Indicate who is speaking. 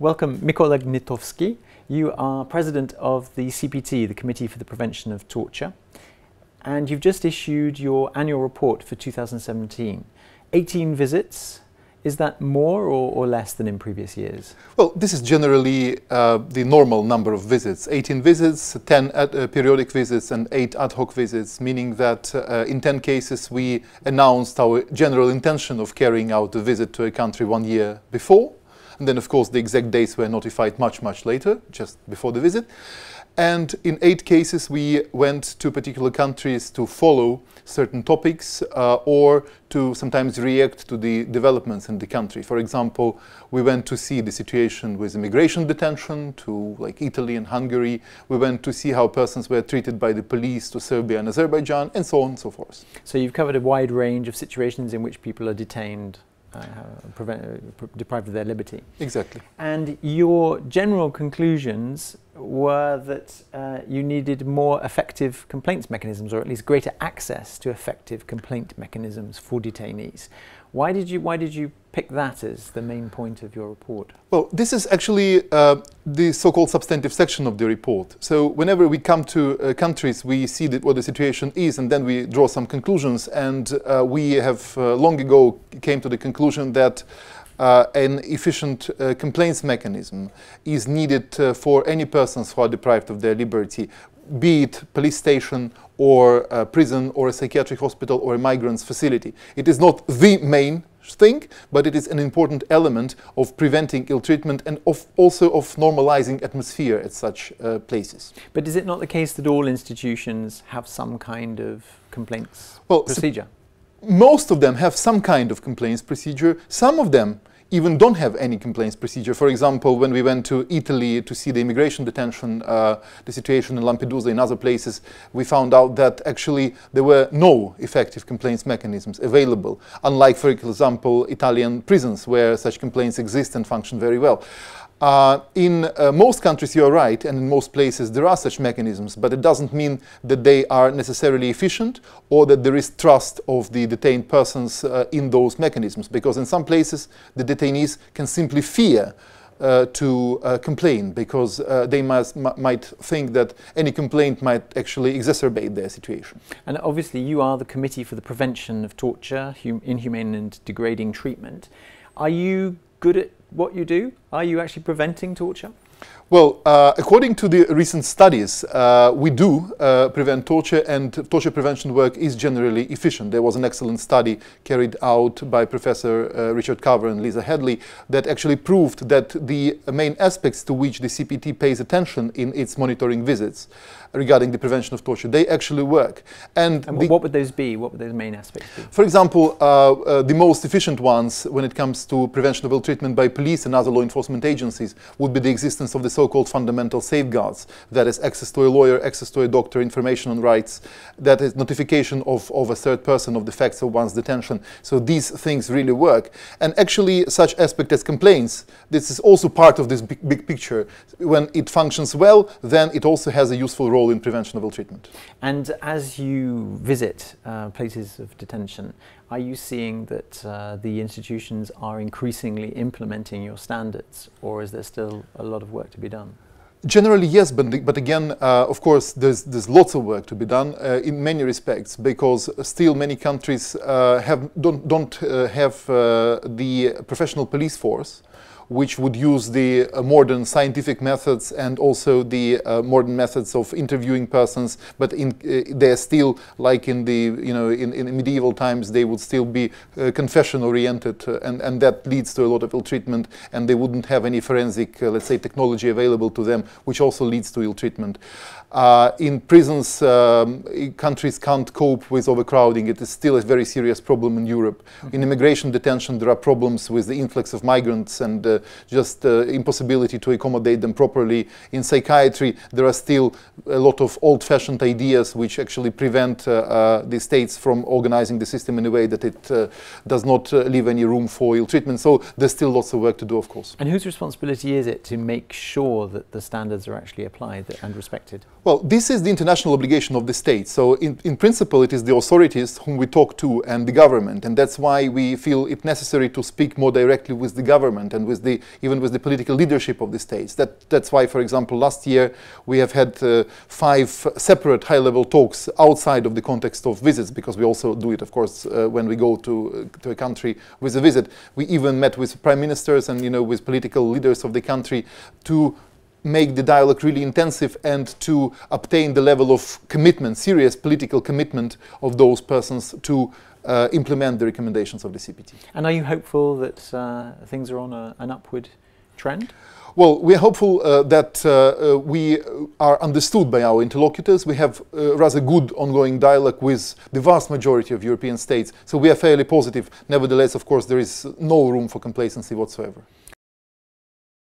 Speaker 1: Welcome, Mykola Gnatovskyy. You are president of the CPT, the Committee for the Prevention of Torture, and you've just issued your annual report for 2017. 18 visits. Is that more or, or less than in previous years?
Speaker 2: Well, this is generally uh, the normal number of visits 18 visits, 10 ad, uh, periodic visits, and 8 ad hoc visits, meaning that uh, in 10 cases we announced our general intention of carrying out a visit to a country one year before. And then, of course, the exact dates were notified much, much later, just before the visit. And in eight cases, we went to particular countries to follow certain topics uh, or to sometimes react to the developments in the country. For example, we went to see the situation with immigration detention to like Italy and Hungary. We went to see how persons were treated by the police to Serbia and Azerbaijan, and so on and so forth.
Speaker 1: So you've covered a wide range of situations in which people are detained uh, prevent, uh, deprived of their liberty.
Speaker 2: Exactly.
Speaker 1: And your general conclusions were that uh, you needed more effective complaints mechanisms, or at least greater access to effective complaint mechanisms for detainees. Why did you, why did you pick that as the main point of your report?
Speaker 2: Well, this is actually uh, the so-called substantive section of the report. So whenever we come to uh, countries, we see that what the situation is, and then we draw some conclusions. And uh, we have uh, long ago came to the conclusion that an efficient uh, complaints mechanism is needed for any persons who are deprived of their liberty, be it police station or a prison or a psychiatric hospital or a migrants facility. It is not the main thing, but it is an important element of preventing ill treatment and of also of normalizing atmosphere at such uh, places.
Speaker 1: But is it not the case that all institutions have some kind of complaints well, procedure?
Speaker 2: Most of them have some kind of complaints procedure. Some of them even don't have any complaints procedure. For example, when we went to Italy to see the immigration detention, uh, the situation in Lampedusa and other places, we found out that actually there were no effective complaints mechanisms available, unlike, for example, Italian prisons where such complaints exist and function very well. Uh, in uh, most countries, you're right, and in most places there are such mechanisms, but it doesn't mean that they are necessarily efficient or that there is trust of the detained persons uh, in those mechanisms, because in some places the detainees can simply fear uh, to uh, complain because uh, they must, might think that any complaint might actually exacerbate their situation.
Speaker 1: And obviously, you are the Committee for the Prevention of Torture, hum Inhumane and Degrading Treatment. Are you good at what you do? Are you actually preventing torture?
Speaker 2: Well, uh, according to the recent studies, uh, we do uh, prevent torture and torture prevention work is generally efficient. There was an excellent study carried out by Professor uh, Richard Carver and Lisa Handley that actually proved that the main aspects to which the CPT pays attention in its monitoring visits regarding the prevention of torture, they actually work.
Speaker 1: And, and what would those be? What would those main aspects be?
Speaker 2: For example, uh, uh, the most efficient ones when it comes to prevention of ill treatment by police and other law enforcement agencies would be the existence of the so-called fundamental safeguards. That is access to a lawyer, access to a doctor, information on rights, that is notification of, of a third person of the facts of one's detention. So these things really work. And actually such aspect as complaints, this is also part of this big, big picture. When it functions well, then it also has a useful role in prevention of ill treatment.
Speaker 1: And as you visit uh, places of detention, are you seeing that uh, the institutions are increasingly implementing your standards, or is there still a lot of work to be done?
Speaker 2: Generally, yes, but, but again, uh, of course, there's, there's lots of work to be done uh, in many respects because still many countries uh, have, don't, don't uh, have uh, the professional police force which would use the uh, modern scientific methods and also the modern methods of interviewing persons, but in, they're still like in the you know in, in medieval times they would still be confession oriented, uh, and and that leads to a lot of ill treatment, and they wouldn't have any forensic let's say technology available to them, which also leads to ill treatment. Uh, in prisons, um, countries can't cope with overcrowding. It is still a very serious problem in Europe. Mm -hmm. In immigration detention, there are problems with the influx of migrants and uh, just uh, impossibility to accommodate them properly. In psychiatry, there are still a lot of old-fashioned ideas which actually prevent uh, uh, the states from organizing the system in a way that it uh, does not leave any room for ill treatment. So there's still lots of work to do, of course.
Speaker 1: And whose responsibility is it to make sure that the standards are actually applied and respected?
Speaker 2: Well, this is the international obligation of the state. So in, in principle, it is the authorities whom we talk to and the government. And that's why we feel it necessary to speak more directly with the government and with the even with the political leadership of the states. That that's why, for example, last year we have had uh, five separate high-level talks outside of the context of visits, because we also do it, of course, uh, when we go to uh, to a country with a visit. We even met with prime ministers and you know with political leaders of the country to make the dialogue really intensive and to obtain the level of commitment, serious political commitment of those persons to uh, implement the recommendations of the CPT.
Speaker 1: And are you hopeful that uh, things are on a, an upward trend?
Speaker 2: Well, we are hopeful uh, that uh, uh, we are understood by our interlocutors. We have uh, rather good ongoing dialogue with the vast majority of European states, so we are fairly positive. Nevertheless, of course, there is no room for complacency whatsoever.